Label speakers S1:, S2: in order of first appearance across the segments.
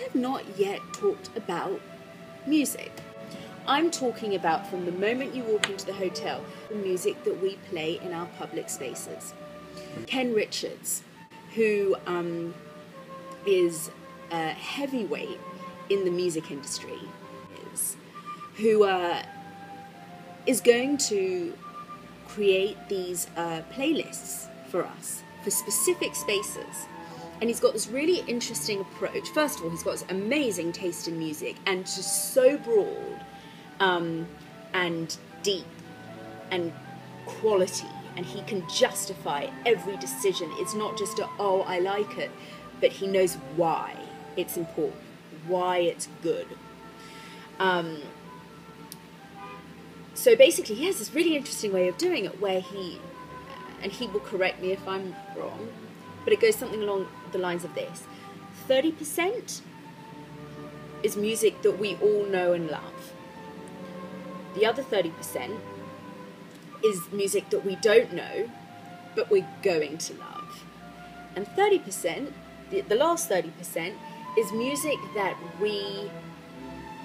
S1: have not yet talked about music. I'm talking about from the moment you walk into the hotel, the music that we play in our public spaces. Ken Richards, who um, is a heavyweight in the music industry, is, who uh, is going to create these uh, playlists for us for specific spaces. And he's got this really interesting approach. First of all, he's got this amazing taste in music and just so broad um, and deep and quality. And he can justify every decision. It's not just a, oh, I like it, but he knows why it's important, why it's good. Um, so basically, he has this really interesting way of doing it where he, and he will correct me if I'm wrong, but it goes something along the lines of this 30% is music that we all know and love, the other 30% is music that we don't know, but we're going to love. And 30%, the, the last 30%, is music that we,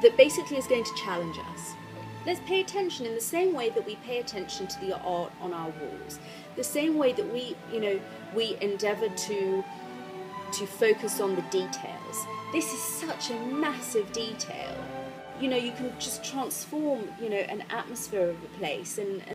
S1: that basically is going to challenge us. Let's pay attention in the same way that we pay attention to the art on our walls, the same way that we, you know, we endeavor to to focus on the details. This is such a massive detail. You know, you can just transform, you know, an atmosphere of a place and,